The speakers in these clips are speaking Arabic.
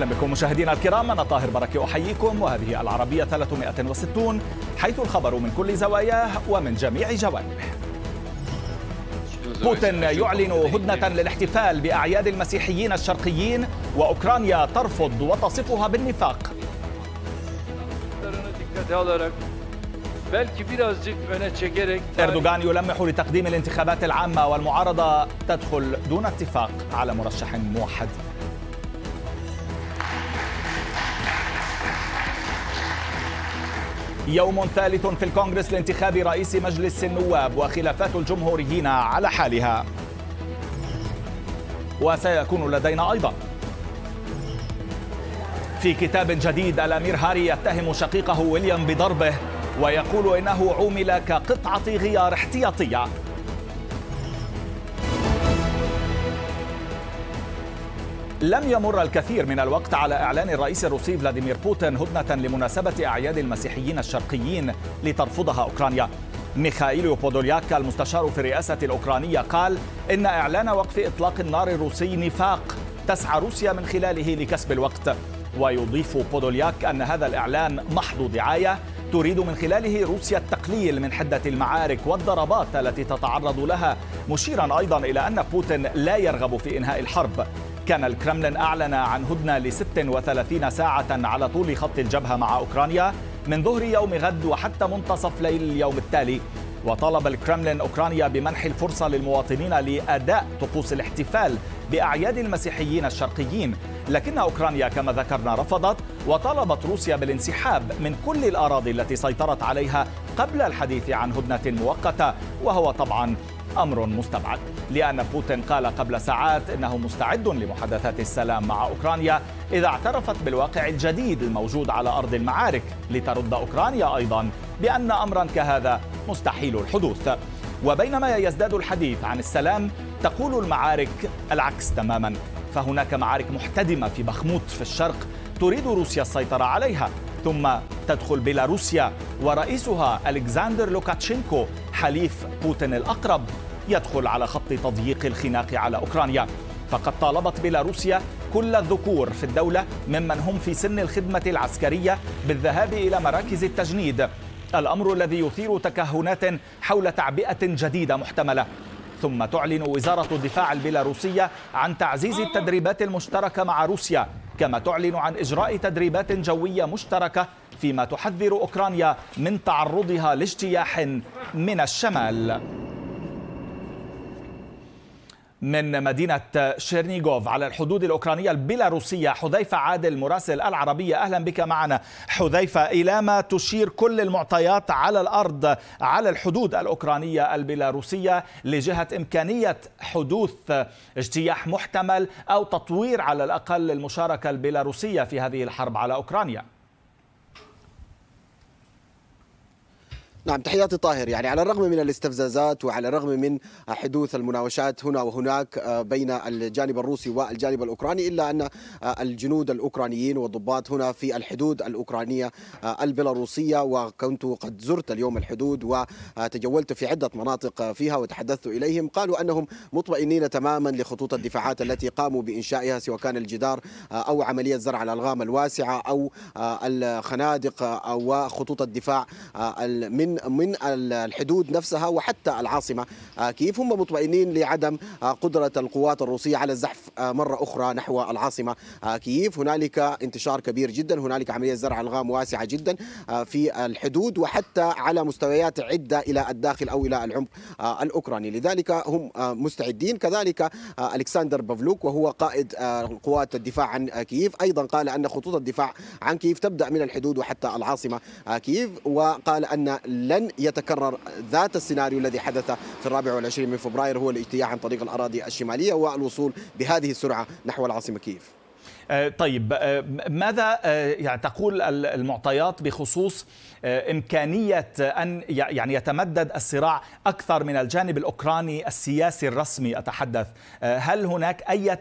أهلا بكم مشاهدينا الكرام أنا طاهر بركة أحييكم وهذه العربية 360 حيث الخبر من كل زواياه ومن جميع جوانبه. بوتين يعلن هدنة للاحتفال بأعياد المسيحيين الشرقيين وأوكرانيا ترفض وتصفها بالنفاق. إردوغان يلمح لتقديم الانتخابات العامة والمعارضة تدخل دون اتفاق على مرشح موحد. يوم ثالث في الكونغرس لانتخاب رئيس مجلس النواب وخلافات الجمهوريين على حالها. وسيكون لدينا أيضا. في كتاب جديد الأمير هاري يتهم شقيقه ويليام بضربه ويقول إنه عومل كقطعة غيار احتياطية. لم يمر الكثير من الوقت على إعلان الرئيس الروسي فلاديمير بوتين هدنة لمناسبة أعياد المسيحيين الشرقيين لترفضها أوكرانيا. ميخائيل بودولياك المستشار في الرئاسة الأوكرانية قال إن إعلان وقف إطلاق النار الروسي نفاق تسعى روسيا من خلاله لكسب الوقت. ويضيف بودولياك أن هذا الإعلان محض دعاية تريد من خلاله روسيا التقليل من حدة المعارك والضربات التي تتعرض لها مشيرا أيضا إلى أن بوتين لا يرغب في إنهاء الحرب. كان الكرملين أعلن عن هدنة ل 36 ساعة على طول خط الجبهة مع أوكرانيا من ظهر يوم غد وحتى منتصف ليل اليوم التالي. وطالب الكرملين أوكرانيا بمنح الفرصة للمواطنين لأداء طقوس الاحتفال بأعياد المسيحيين الشرقيين. لكن أوكرانيا كما ذكرنا رفضت وطالبت روسيا بالانسحاب من كل الأراضي التي سيطرت عليها قبل الحديث عن هدنة مؤقتة وهو طبعا أمر مستبعد لأن بوتين قال قبل ساعات إنه مستعد لمحادثات السلام مع أوكرانيا إذا اعترفت بالواقع الجديد الموجود على أرض المعارك لترد أوكرانيا أيضا بأن أمرا كهذا مستحيل الحدوث. وبينما يزداد الحديث عن السلام تقول المعارك العكس تماما. فهناك معارك محتدمة في بخموت في الشرق تريد روسيا السيطرة عليها. ثم تدخل بيلاروسيا ورئيسها ألكسندر لوكاشينكو حليف بوتين الأقرب يدخل على خط تضييق الخناق على أوكرانيا. فقد طالبت بيلاروسيا كل الذكور في الدولة ممن هم في سن الخدمة العسكرية بالذهاب إلى مراكز التجنيد. الأمر الذي يثير تكهنات حول تعبئة جديدة محتملة. ثم تعلن وزارة الدفاع البيلاروسية عن تعزيز التدريبات المشتركة مع روسيا كما تعلن عن إجراء تدريبات جوية مشتركة فيما تحذر أوكرانيا من تعرضها لاجتياح من الشمال. من مدينة شيرنيغوف على الحدود الأوكرانية البيلاروسية. حذيفة عادل مراسل العربية. أهلا بك معنا. حذيفة إلى ما تشير كل المعطيات على الأرض على الحدود الأوكرانية البيلاروسية لجهة إمكانية حدوث اجتياح محتمل أو تطوير على الأقل المشاركة البيلاروسية في هذه الحرب على أوكرانيا. نعم تحياتي طاهر. يعني على الرغم من الاستفزازات وعلى الرغم من حدوث المناوشات هنا وهناك بين الجانب الروسي والجانب الأوكراني إلا أن الجنود الأوكرانيين والضباط هنا في الحدود الأوكرانية البيلاروسية. وكنت قد زرت اليوم الحدود وتجولت في عدة مناطق فيها وتحدثت إليهم. قالوا أنهم مطمئنين تماما لخطوط الدفاعات التي قاموا بإنشائها سواء كان الجدار أو عملية زرع الألغام الواسعة أو الخنادق أو خطوط الدفاع من من الحدود نفسها وحتى العاصمة. كيف هم مطمئنين لعدم قدرة القوات الروسية على الزحف مرة أخرى نحو العاصمة. كييف هنالك انتشار كبير جدا هنالك عملية زرع الغام واسعة جدا في الحدود وحتى على مستويات عدة إلى الداخل أو إلى العمق الأوكراني. لذلك هم مستعدين. كذلك ألكسندر بافلوك وهو قائد قوات الدفاع عن كييف أيضا قال أن خطوط الدفاع عن كييف تبدأ من الحدود وحتى العاصمة. كييف وقال أن لن يتكرر ذات السيناريو الذي حدث في الرابع والعشرين من فبراير هو الاجتياح عن طريق الأراضي الشمالية والوصول بهذه السرعة نحو العاصمة كييف. طيب ماذا يعني تقول المعطيات بخصوص إمكانية أن يعني يتمدد الصراع أكثر من الجانب الأوكراني السياسي الرسمي؟ أتحدث. هل هناك أي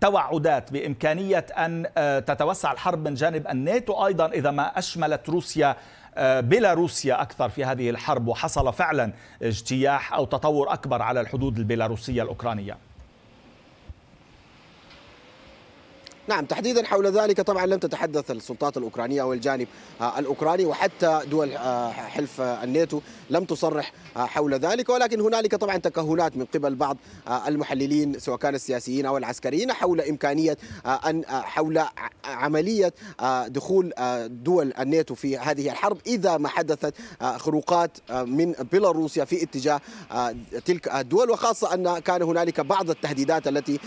توعدات بإمكانية أن تتوسع الحرب من جانب الناتو؟ أيضا إذا ما أشملت روسيا بيلاروسيا أكثر في هذه الحرب وحصل فعلا اجتياح أو تطور أكبر على الحدود البيلاروسية الأوكرانية. نعم تحديدا حول ذلك طبعا لم تتحدث السلطات الأوكرانية أو الجانب آه، الأوكراني وحتى دول آه، حلف الناتو لم تصرح آه، حول ذلك. ولكن هنالك طبعا تكهنات من قبل بعض المحللين سواء كان السياسيين أو العسكريين حول إمكانية أن حول عملية دخول دول الناتو في هذه الحرب. إذا ما حدثت خروقات من بيلاروسيا في اتجاه تلك الدول وخاصة أن كان هنالك بعض التهديدات التي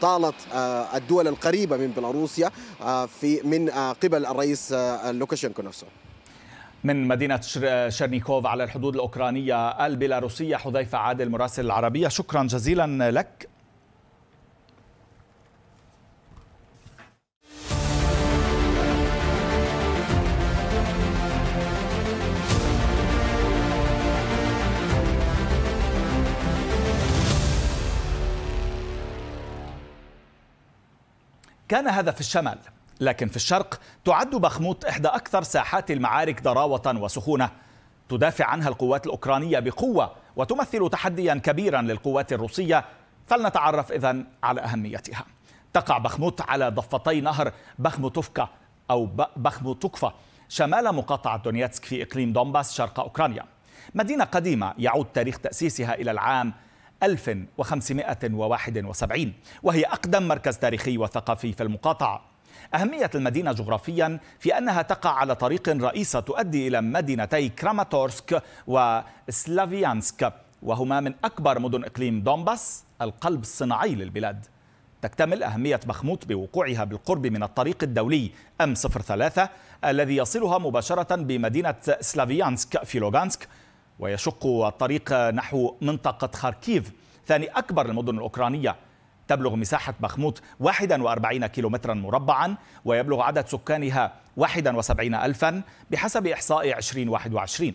طالت الدول القريبة من بيلاروسيا في من قبل الرئيس لوكاشينكو نفسه. من مدينة شرنيكوف على الحدود الأوكرانية البيلاروسية حذيفة عادل مراسل العربية شكرا جزيلا لك. كان هذا في الشمال لكن في الشرق تعد بخموت إحدى أكثر ساحات المعارك ضراوة وسخونة. تدافع عنها القوات الأوكرانية بقوة وتمثل تحديا كبيرا للقوات الروسية. فلنتعرف إذن على أهميتها. تقع بخموت على ضفتي نهر بخموتوفكا أو بخموتوكفا شمال مقاطعة دونيتسك في إقليم دونباس شرق أوكرانيا. مدينة قديمة يعود تاريخ تأسيسها إلى العام 1571 وهي أقدم مركز تاريخي وثقافي في المقاطعة. أهمية المدينة جغرافيا في أنها تقع على طريق رئيسة تؤدي إلى مدينتي كراماتورسك وسلافيانسك وهما من أكبر مدن إقليم دونباس القلب الصناعي للبلاد. تكتمل أهمية بخموت بوقوعها بالقرب من الطريق الدولي M 03 الذي يصلها مباشرة بمدينة سلافيانسك في لوغانسك ويشق الطريق نحو منطقة خاركيف. ثاني أكبر المدن الأوكرانية. تبلغ مساحة بخموت 41 كيلومترا مربعا ويبلغ عدد سكانها 71 ألفا بحسب إحصاء 2021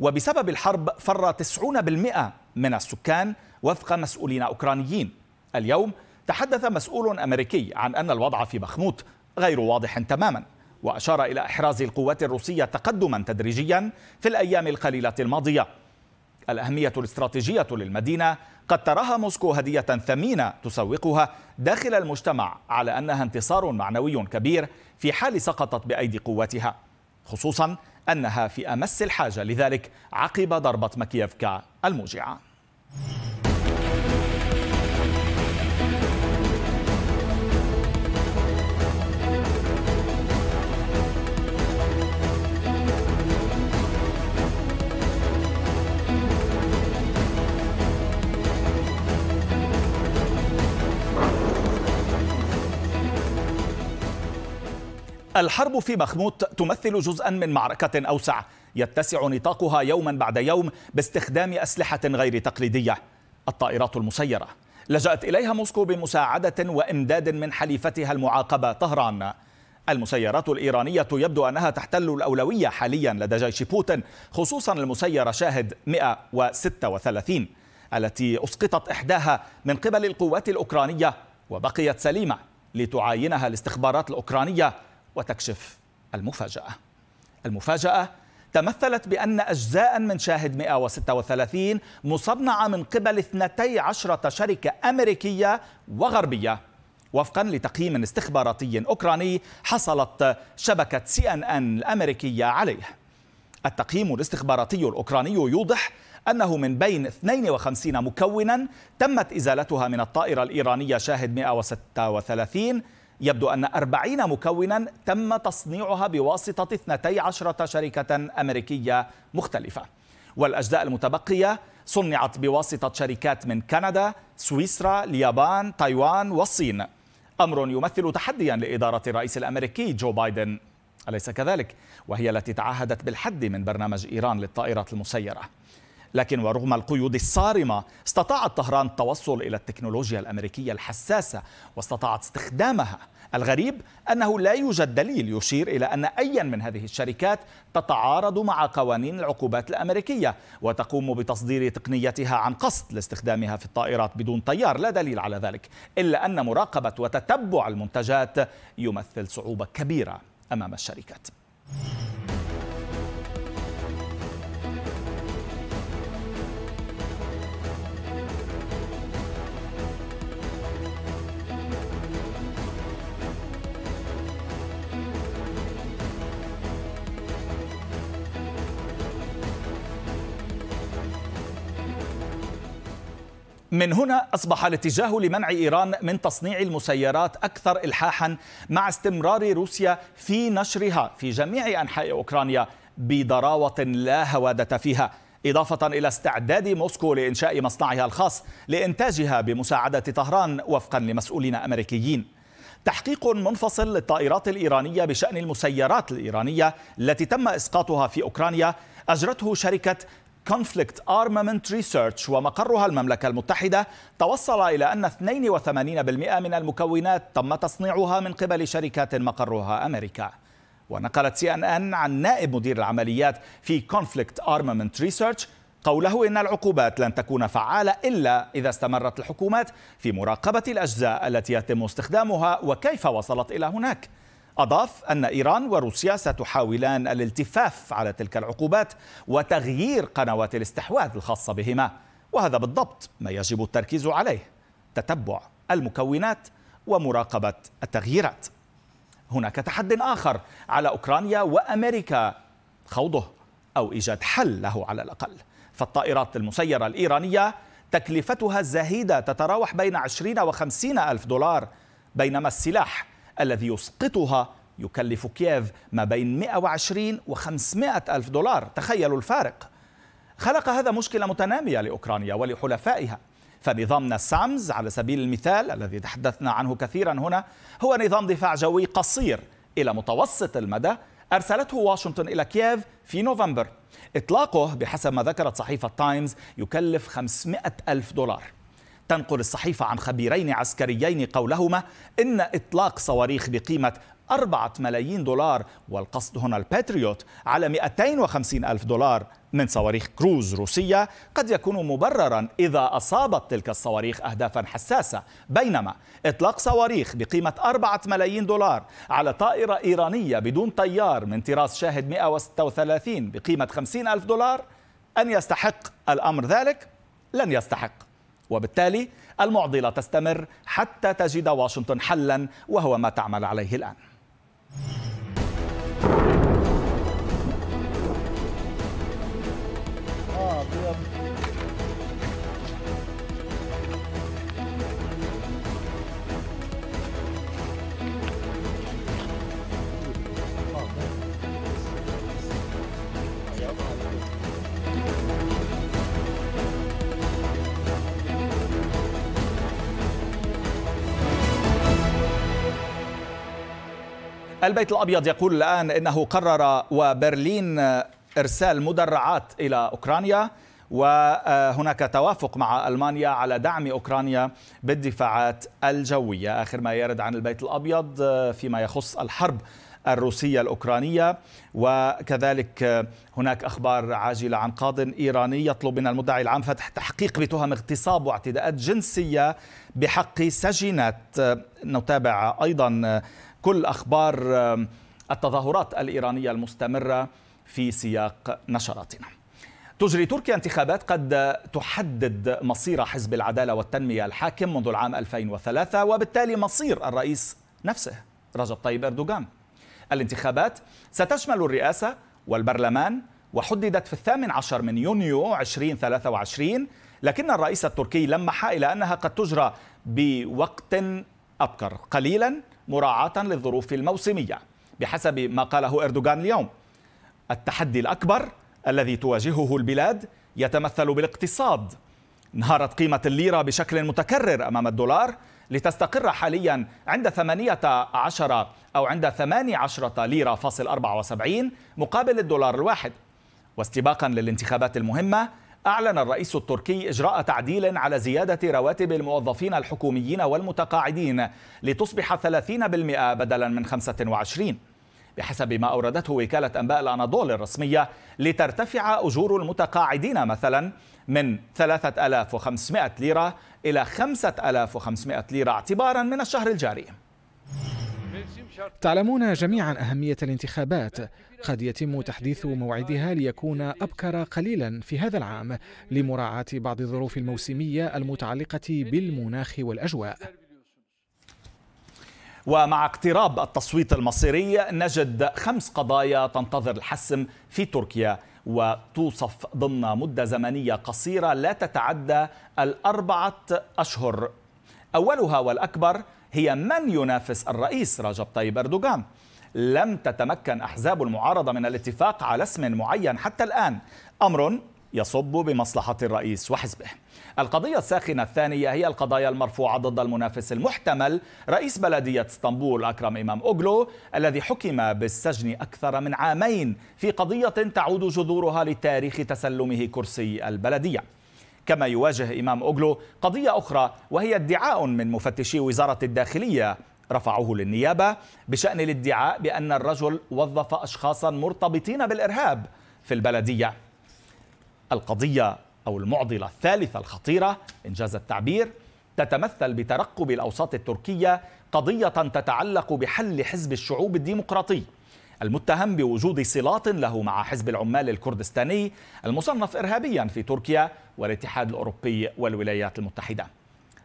وبسبب الحرب فر 90% من السكان وفق مسؤولين أوكرانيين. اليوم تحدث مسؤول أمريكي عن أن الوضع في بخموت غير واضح تماما. وأشار إلى إحراز القوات الروسية تقدما تدريجيا في الأيام القليلة الماضية. الأهمية الاستراتيجية للمدينة قد تراها موسكو هدية ثمينة تسوقها داخل المجتمع على أنها انتصار معنوي كبير في حال سقطت بأيدي قواتها خصوصا أنها في أمس الحاجة لذلك عقب ضربة مكييفكا الموجعة. الحرب في بخموت تمثل جزءا من معركة أوسع يتسع نطاقها يوما بعد يوم باستخدام أسلحة غير تقليدية. الطائرات المسيرة لجأت إليها موسكو بمساعدة وإمداد من حليفتها المعاقبة طهران. المسيرات الإيرانية يبدو أنها تحتل الأولوية حاليا لدى جيش بوتين خصوصا المسيرة شاهد 136 التي أسقطت إحداها من قبل القوات الأوكرانية وبقيت سليمة لتعاينها الاستخبارات الأوكرانية وتكشف المفاجأة. المفاجأة تمثلت بأن أجزاء من شاهد 136 مصنعة من قبل 12 شركة أمريكية وغربية. وفقا لتقييم استخباراتي أوكراني حصلت شبكة سي أن أن الأمريكية عليه. التقييم الاستخباراتي الأوكراني يوضح أنه من بين 52 مكونا تمت إزالتها من الطائرة الإيرانية شاهد 136 يبدو أن أربعين مكونا تم تصنيعها بواسطة 12 شركة أمريكية مختلفة. والأجزاء المتبقية صنعت بواسطة شركات من كندا، سويسرا، اليابان، تايوان والصين. أمر يمثل تحديا لإدارة الرئيس الأمريكي جو بايدن. أليس كذلك؟ وهي التي تعهدت بالحد من برنامج إيران للطائرات المسيرة. لكن ورغم القيود الصارمة استطاعت طهران التوصل إلى التكنولوجيا الأمريكية الحساسة واستطاعت استخدامها. الغريب أنه لا يوجد دليل يشير إلى أن أيا من هذه الشركات تتعارض مع قوانين العقوبات الأمريكية وتقوم بتصدير تقنيتها عن قصد لاستخدامها في الطائرات بدون طيار لا دليل على ذلك إلا أن مراقبة وتتبع المنتجات يمثل صعوبة كبيرة أمام الشركات. من هنا أصبح الاتجاه لمنع إيران من تصنيع المسيرات أكثر إلحاحا مع استمرار روسيا في نشرها في جميع أنحاء أوكرانيا بضراوة لا هوادة فيها إضافة إلى استعداد موسكو لإنشاء مصنعها الخاص لإنتاجها بمساعدة طهران وفقا لمسؤولين أمريكيين. تحقيق منفصل للطائرات الإيرانية بشأن المسيرات الإيرانية التي تم إسقاطها في أوكرانيا أجرته شركة Conflict Armament Research ومقرها المملكة المتحدة توصل إلى أن 82% من المكونات تم تصنيعها من قبل شركات مقرها أمريكا. ونقلت سي ان ان عن نائب مدير العمليات في Conflict Armament Research قوله إن العقوبات لن تكون فعالة إلا إذا استمرت الحكومات في مراقبة الأجزاء التي يتم استخدامها وكيف وصلت إلى هناك. أضاف أن إيران وروسيا ستحاولان الالتفاف على تلك العقوبات وتغيير قنوات الاستحواذ الخاصة بهما وهذا بالضبط ما يجب التركيز عليه تتبع المكونات ومراقبة التغييرات. هناك تحد آخر على أوكرانيا وأمريكا خوضه أو إيجاد حل له على الأقل. فالطائرات المسيرة الإيرانية تكلفتها الزهيدة تتراوح بين 20 و 50 ألف دولار بينما السلاح الذي يسقطها يكلف كييف ما بين 120 و 500 ألف دولار. تخيلوا الفارق. خلق هذا مشكلة متنامية لأوكرانيا ولحلفائها. فنظام ناسامز على سبيل المثال الذي تحدثنا عنه كثيرا هنا هو نظام دفاع جوي قصير إلى متوسط المدى أرسلته واشنطن إلى كييف في نوفمبر. إطلاقه بحسب ما ذكرت صحيفة تايمز يكلف 500 ألف دولار. تنقل الصحيفة عن خبيرين عسكريين قولهما إن إطلاق صواريخ بقيمة أربعة ملايين دولار والقصد هنا الباتريوت على 250 ألف دولار من صواريخ كروز روسية قد يكون مبررا إذا أصابت تلك الصواريخ أهدافا حساسة. بينما إطلاق صواريخ بقيمة أربعة ملايين دولار على طائرة إيرانية بدون طيار من طراز شاهد 136 بقيمة 50 ألف دولار أن يستحق الأمر ذلك؟ لن يستحق. وبالتالي المعضلة تستمر حتى تجد واشنطن حلا وهو ما تعمل عليه الآن. البيت الأبيض يقول الآن إنه قرر وبرلين إرسال مدرعات إلى أوكرانيا وهناك توافق مع ألمانيا على دعم أوكرانيا بالدفاعات الجوية. آخر ما يرد عن البيت الأبيض فيما يخص الحرب الروسية الأوكرانية. وكذلك هناك أخبار عاجلة عن قاض إيراني يطلب من المدعي العام فتح تحقيق بتهم اغتصاب واعتداءات جنسية بحق سجينات. نتابع أيضا كل أخبار التظاهرات الإيرانية المستمرة في سياق نشراتنا. تجري تركيا انتخابات قد تحدد مصير حزب العدالة والتنمية الحاكم منذ العام 2003 وبالتالي مصير الرئيس نفسه رجب طيب أردوغان. الانتخابات ستشمل الرئاسة والبرلمان وحددت في الثامن عشر من يونيو 2023 لكن الرئيس التركي لمح إلى أنها قد تجرى بوقت أبكر قليلا مراعاة للظروف الموسمية بحسب ما قاله أردوغان اليوم. التحدي الأكبر الذي تواجهه البلاد يتمثل بالاقتصاد. انهارت قيمة الليرة بشكل متكرر أمام الدولار لتستقر حاليا عند 18 أو عند 18 ليرة فاصل 74 مقابل الدولار الواحد. واستباقا للانتخابات المهمة أعلن الرئيس التركي إجراء تعديل على زيادة رواتب الموظفين الحكوميين والمتقاعدين لتصبح 30% بدلا من 25 بحسب ما أوردته وكالة أنباء الأناضول الرسمية لترتفع أجور المتقاعدين مثلا من 3500 ليرة إلى 5500 ليرة اعتبارا من الشهر الجاري. تعلمون جميعا أهمية الانتخابات. قد يتم تحديث موعدها ليكون أبكر قليلا في هذا العام لمراعاة بعض الظروف الموسمية المتعلقة بالمناخ والأجواء. ومع اقتراب التصويت المصيري نجد خمس قضايا تنتظر الحسم في تركيا وتوصف ضمن مدة زمنية قصيرة لا تتعدى الأربعة أشهر. أولها والأكبر هي من ينافس الرئيس رجب طيب أردوغان. لم تتمكن أحزاب المعارضة من الاتفاق على اسم معين حتى الآن. أمر يصب بمصلحة الرئيس وحزبه. القضية الساخنة الثانية هي القضايا المرفوعة ضد المنافس المحتمل رئيس بلدية اسطنبول أكرم إمام أوغلو الذي حكم بالسجن أكثر من عامين في قضية تعود جذورها لتاريخ تسلمه كرسي البلدية. كما يواجه إمام أوغلو قضية أخرى وهي ادعاء من مفتشي وزارة الداخلية رفعوه للنيابة بشأن الادعاء بأن الرجل وظف أشخاصا مرتبطين بالإرهاب في البلدية القضية أو المعضلة الثالثة الخطيرة. إنجاز التعبير تتمثل بترقب الأوساط التركية قضية تتعلق بحل حزب الشعوب الديمقراطي. المتهم بوجود صلات له مع حزب العمال الكردستاني المصنف إرهابيا في تركيا والاتحاد الأوروبي والولايات المتحدة.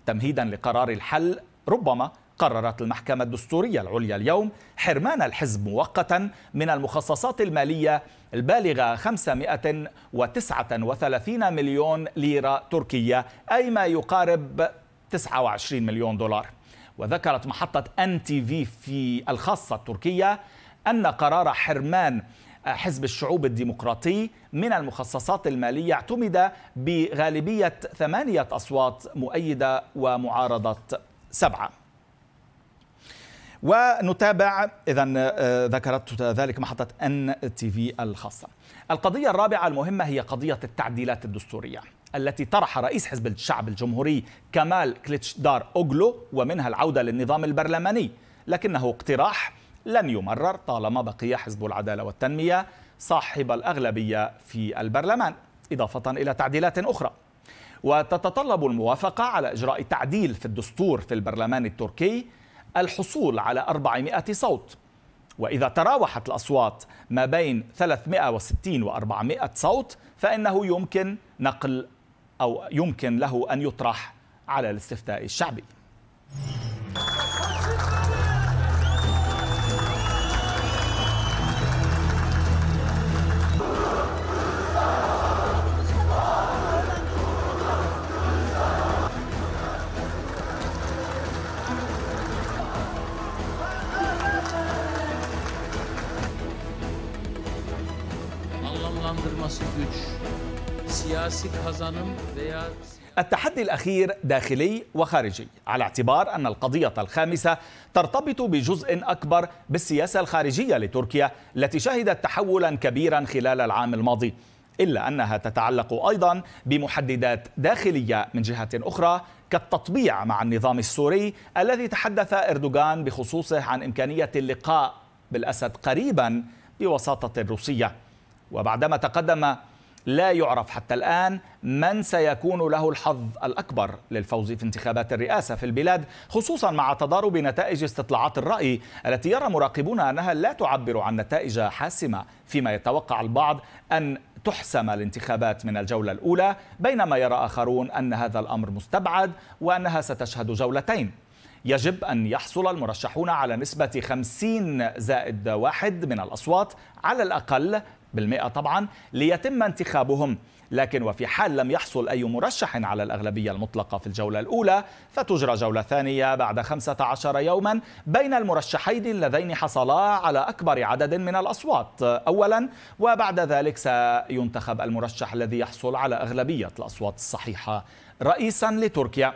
تمهيدا لقرار الحل ربما قررت المحكمة الدستورية العليا اليوم حرمان الحزب مؤقتا من المخصصات المالية البالغة 539 مليون ليرة تركية أي ما يقارب 29 مليون دولار. وذكرت محطة أن تي في في الخاصة التركية أن قرار حرمان حزب الشعوب الديمقراطي من المخصصات المالية اعتمد بغالبية ثمانية أصوات مؤيدة ومعارضة سبعة. ونتابع. إذا آه، ذكرت ذلك محطة أن تي في الخاصة. القضية الرابعة المهمة هي قضية التعديلات الدستورية التي طرح رئيس حزب الشعب الجمهوري كمال كليتش دار أوغلو ومنها العودة للنظام البرلماني. لكنه اقتراح لن يمرر طالما بقي حزب العدالة والتنمية صاحب الأغلبية في البرلمان. إضافة إلى تعديلات أخرى. وتتطلب الموافقة على إجراء تعديل في الدستور في البرلمان التركي الحصول على 400 صوت. وإذا تراوحت الأصوات ما بين 360 و 400 صوت فإنه يمكن نقل أو يمكن له أن يطرح على الاستفتاء الشعبي. التحدي الأخير داخلي وخارجي على اعتبار أن القضية الخامسة ترتبط بجزء أكبر بالسياسة الخارجية لتركيا التي شهدت تحولا كبيرا خلال العام الماضي إلا أنها تتعلق أيضا بمحددات داخلية من جهة أخرى كالتطبيع مع النظام السوري الذي تحدث إردوغان بخصوصه عن إمكانية اللقاء بالأسد قريبا بوساطة روسية وبعدما تقدم لا يعرف حتى الآن من سيكون له الحظ الأكبر للفوز في انتخابات الرئاسة في البلاد خصوصا مع تضارب نتائج استطلاعات الرأي التي يرى مراقبون أنها لا تعبر عن نتائج حاسمة فيما يتوقع البعض أن تحسم الانتخابات من الجولة الأولى بينما يرى آخرون أن هذا الأمر مستبعد وأنها ستشهد جولتين. يجب أن يحصل المرشحون على نسبة 50 زائد واحد من الأصوات على الأقل بالمئة طبعا ليتم انتخابهم. لكن وفي حال لم يحصل أي مرشح على الأغلبية المطلقة في الجولة الأولى فتجرى جولة ثانية بعد 15 يوما بين المرشحين اللذين حصلا على أكبر عدد من الأصوات. أولا وبعد ذلك سينتخب المرشح الذي يحصل على أغلبية الأصوات الصحيحة رئيسا لتركيا.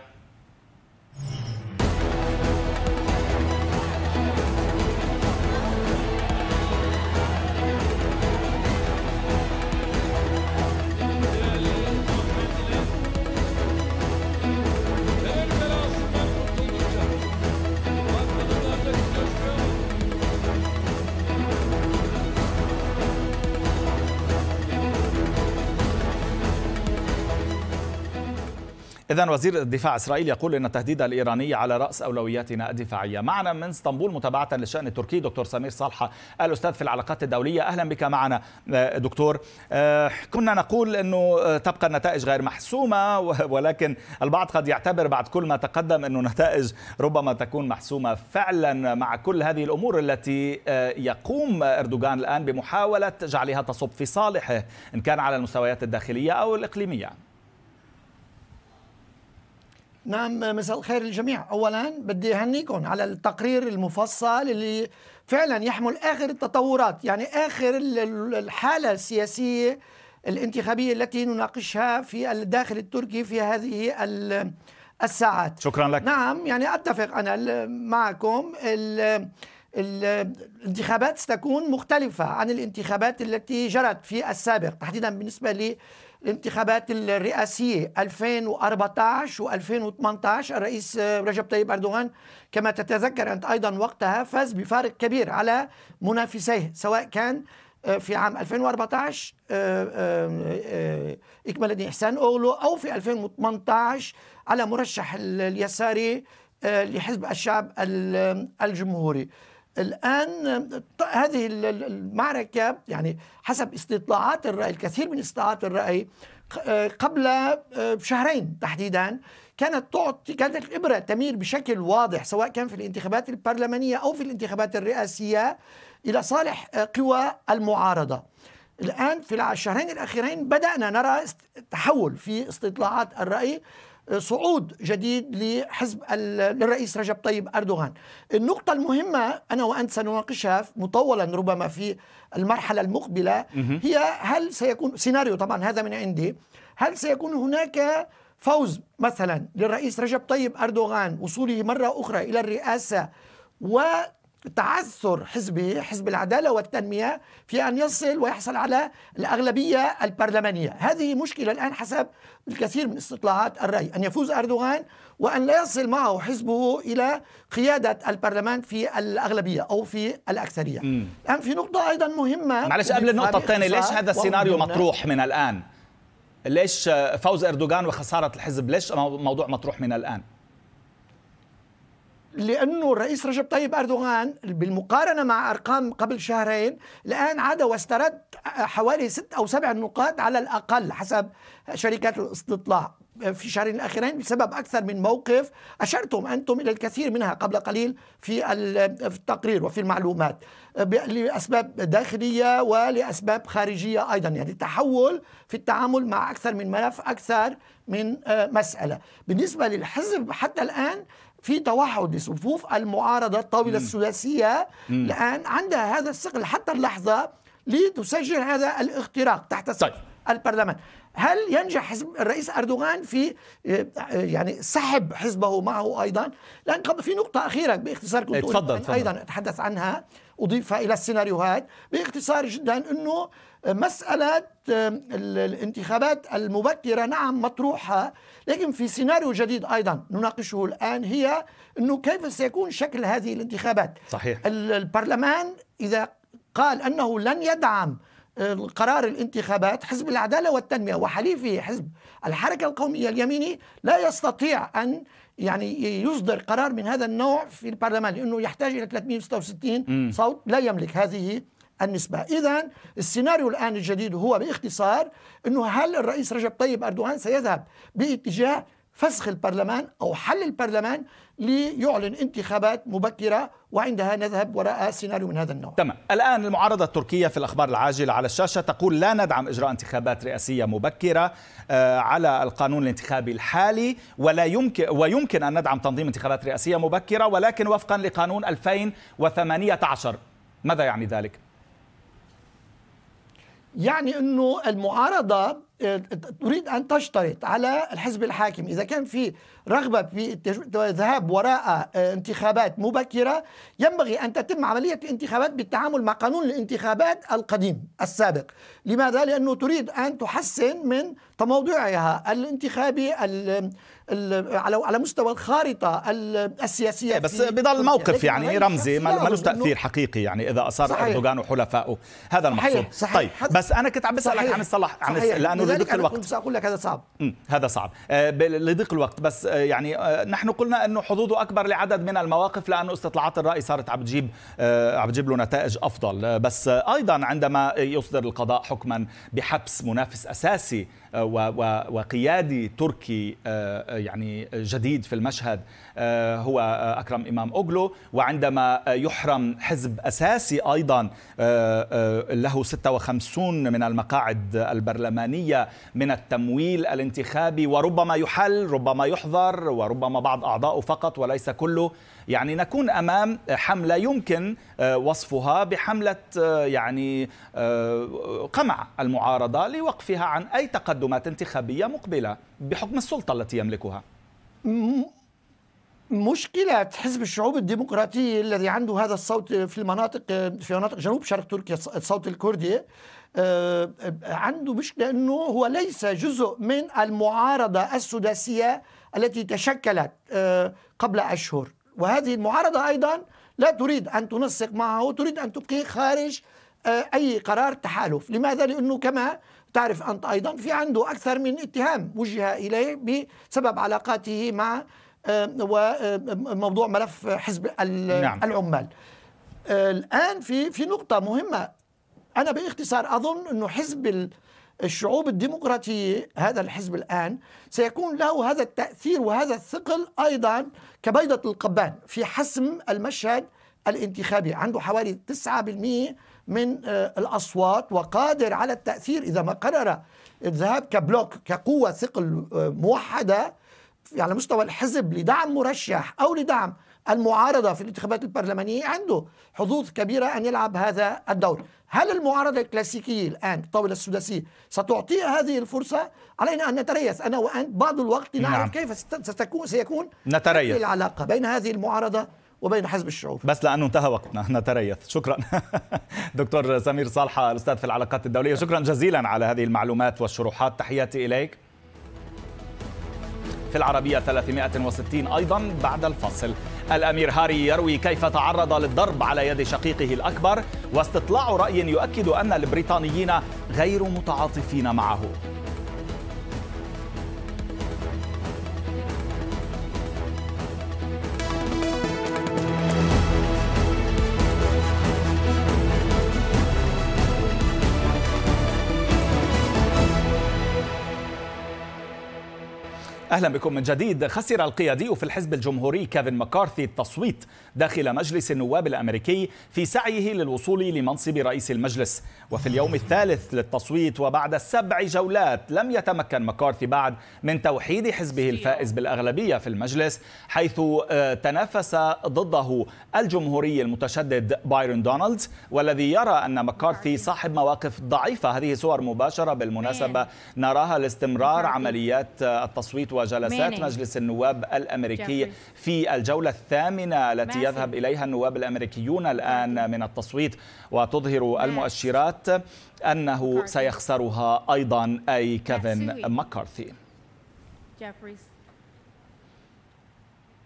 إذا وزير الدفاع إسرائيل يقول أن التهديد الإيراني على رأس أولوياتنا الدفاعية معنا من إسطنبول متابعة للشأن التركي دكتور سمير صالحة الأستاذ في العلاقات الدولية. أهلا بك معنا آه، دكتور. آه، كنا نقول أنه آه، تبقى النتائج غير محسومة ولكن البعض قد يعتبر بعد كل ما تقدم أنه نتائج ربما تكون محسومة فعلا مع كل هذه الأمور التي يقوم أردوغان الآن بمحاولة جعلها تصب في صالحه إن كان على المستويات الداخلية أو الإقليمية. نعم مساء الخير للجميع. اولا بدي أهنيكم على التقرير المفصل اللي فعلا يحمل آخر التطورات يعني آخر الحالة السياسية الانتخابية التي نناقشها في الداخل التركي في هذه الساعات. شكرا لك. نعم يعني أتفق أنا معكم الانتخابات ستكون مختلفة عن الانتخابات التي جرت في السابق تحديدا بالنسبة للانتخابات الرئاسية 2014 و2018 الرئيس رجب طيب أردوغان كما تتذكر أنت أيضا وقتها فاز بفارق كبير على منافسيه سواء كان آه، في عام 2014 إكمال الدين إحسان أوغلو أو في 2018 على مرشح اليساري آه، لحزب الشعب الجمهوري. الآن هذه المعركة يعني حسب استطلاعات الرأي الكثير من استطلاعات الرأي قبل آه، شهرين تحديدا كانت تعطي كانت الإبرة تميل بشكل واضح سواء كان في الانتخابات البرلمانية أو في الانتخابات الرئاسية إلى صالح آه، قوى المعارضة. الآن في الشهرين الأخيرين بدأنا نرى تحول في استطلاعات الرأي صعود جديد لحزب للرئيس رجب طيب أردوغان. النقطة المهمة أنا وأنت سنناقشها مطولا ربما في المرحلة المقبلة. هي هل سيكون سيناريو طبعا هذا من عندي هل سيكون هناك فوز مثلا للرئيس رجب طيب أردوغان وصوله مرة أخرى إلى الرئاسة و تعثر حزبه حزب العدالة والتنمية في أن يصل ويحصل على الأغلبية البرلمانية، هذه مشكلة الآن حسب الكثير من استطلاعات الرأي أن يفوز أردوغان وأن لا يصل معه حزبه إلى قيادة البرلمان في الأغلبية أو في الأكثرية. الآن في نقطة أيضا مهمة معلش قبل النقطة الثانية ليش هذا السيناريو مطروح من الآن؟ ليش فوز أردوغان وخسارة الحزب ليش موضوع مطروح من الآن؟ لأنه الرئيس رجب طيب أردوغان بالمقارنة مع أرقام قبل شهرين الآن عاد واسترد حوالي ست أو سبع نقاط على الأقل حسب شركات الاستطلاع. في الشهرين الأخيرين بسبب أكثر من موقف أشرتم أنتم إلى الكثير منها قبل قليل في التقرير وفي المعلومات. لأسباب داخلية ولأسباب خارجية أيضا يعني تحول في التعامل مع أكثر من ملف أكثر من مسألة. بالنسبة للحزب حتى الآن في توحد لصفوف المعارضة الطاولة الثلاثية الآن عندها هذا الثقل حتى اللحظة لتسجل هذا الاختراق تحت طيب. البرلمان. هل ينجح حزب الرئيس أردوغان في يعني سحب حزبه معه أيضا؟ لأن في نقطة أخيرة باختصار كنت تفضل. أيضا أتحدث عنها أضيف إلى السيناريوهات. باختصار جدا أنه مسألة الانتخابات المبكرة. نعم مطروحة. لكن في سيناريو جديد أيضا نناقشه الآن هي أنه كيف سيكون شكل هذه الانتخابات؟ صحيح. البرلمان إذا قال أنه لن يدعم قرار الانتخابات حزب العدالة والتنمية وحليفه حزب الحركة القومية اليميني لا يستطيع أن يعني يصدر قرار من هذا النوع في البرلمان لأنه يحتاج إلى 366 صوت لا يملك هذه النسبة. إذا السيناريو الآن الجديد هو باختصار أنه هل الرئيس رجب طيب أردوغان سيذهب باتجاه فسخ البرلمان أو حل البرلمان ليعلن انتخابات مبكرة وعندها نذهب وراء سيناريو من هذا النوع؟ تمام. الآن المعارضة التركية في الأخبار العاجلة على الشاشة تقول لا ندعم إجراء انتخابات رئاسية مبكرة آه، على القانون الانتخابي الحالي ولا يمكن ويمكن أن ندعم تنظيم انتخابات رئاسية مبكرة ولكن وفقا لقانون 2018 ماذا يعني ذلك؟ يعني إنه المعارضة آه، تريد أن تشترط على الحزب الحاكم. إذا كان في رغبة في الذهاب وراء آه، انتخابات مبكرة ينبغي أن تتم عملية الانتخابات بالتعامل مع قانون الانتخابات القديم السابق. لماذا؟ لأنه تريد أن تحسن من تموضعها الانتخابي على على مستوى الخارطة السياسية إيه، بس بضل موقف يعني رمزي ملوش تأثير حقيقي يعني إذا أصر أردوغان وحلفائه هذا المقصود. صحيح طيب بس أنا كنت عم بسألك عن الصلاح عن لأنه لضيق الوقت. كنت سأقول لك هذا صعب. هذا صعب. آه، لضيق الوقت. بس يعني آه، نحن قلنا أنه حظوظه أكبر لعدد من المواقف لأنه استطلاعات الرأي صارت عم تجيب عم تجيب له نتائج أفضل. بس أيضا عندما يصدر القضاء حكما بحبس منافس أساسي وقيادي تركي يعني جديد في المشهد هو أكرم إمام أوغلو. وعندما يحرم حزب أساسي أيضا له 56 من المقاعد البرلمانية من التمويل الانتخابي وربما يحل ربما يحظر وربما بعض أعضائه فقط وليس كله. يعني نكون أمام حملة يمكن وصفها بحملة يعني قمع المعارضة لوقفها عن أي تقدمات انتخابية مقبلة بحكم السلطة التي يملكها. مشكلة حزب الشعوب الديمقراطي الذي عنده هذا الصوت في المناطق في مناطق جنوب شرق تركيا الصوت الكردي آه، عنده مشكلة أنه هو ليس جزء من المعارضة السداسية التي تشكلت آه، قبل أشهر وهذه المعارضة أيضا لا تريد أن تنسق معه تريد أن تبقي خارج آه، أي قرار تحالف لماذا؟ لأنه كما تعرف أنت أيضا في عنده أكثر من اتهام وجه إليه بسبب علاقاته مع وموضوع ملف حزب نعم. العمال الآن في في نقطة مهمة أنا باختصار أظن أنه حزب الشعوب الديمقراطية هذا الحزب الآن سيكون له هذا التأثير وهذا الثقل أيضا كبيضة القبان في حسم المشهد الانتخابي عنده حوالي 9% من آه، الأصوات وقادر على التأثير. إذا ما قرر الذهاب كبلوك كقوة ثقل آه، موحدة على مستوى الحزب لدعم مرشح أو لدعم المعارضة في الانتخابات البرلمانية عنده حظوظ كبيرة أن يلعب هذا الدور. هل المعارضة الكلاسيكية الآن الطاولة السداسية ستعطيها هذه الفرصة؟ علينا أن نتريث أنا وأنت بعض الوقت نعرف نعم. كيف ستكون سيكون نتريث. العلاقة بين هذه المعارضة وبين حزب الشعوب. بس لأنه انتهى وقتنا. نتريث. شكرا. دكتور سمير صالحة الأستاذ في العلاقات الدولية. شكرا جزيلا على هذه المعلومات والشروحات. تحياتي إليك. في العربية 360 أيضا بعد الفصل. الأمير هاري يروي كيف تعرض للضرب على يد شقيقه الأكبر واستطلاع رأي يؤكد أن البريطانيين غير متعاطفين معه. أهلا بكم من جديد. خسر القيادي في الحزب الجمهوري كيفن مكارثي التصويت داخل مجلس النواب الأمريكي في سعيه للوصول لمنصب رئيس المجلس. وفي اليوم الثالث للتصويت وبعد سبع جولات لم يتمكن مكارثي بعد من توحيد حزبه الفائز بالأغلبية في المجلس حيث آه، تنافس ضده الجمهوري المتشدد بايرون دونالدز والذي يرى أن مكارثي صاحب مواقف ضعيفة. هذه صور مباشرة بالمناسبة نراها لاستمرار عمليات التصويت وجلسات مجلس النواب الأمريكي في الجولة الثامنة التي يذهب إليها النواب الأمريكيون الآن من التصويت. وتظهر المؤشرات أنه سيخسرها أيضا أي كيفن ماكارثي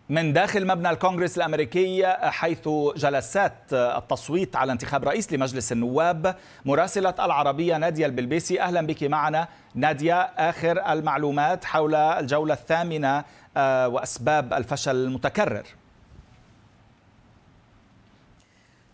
من داخل مبنى الكونغرس الأمريكي حيث جلسات التصويت على انتخاب رئيس لمجلس النواب. مراسلة العربية نادية البلبيسي أهلا بك معنا. نادية آخر المعلومات حول الجولة الثامنة آه، وأسباب الفشل المتكرر.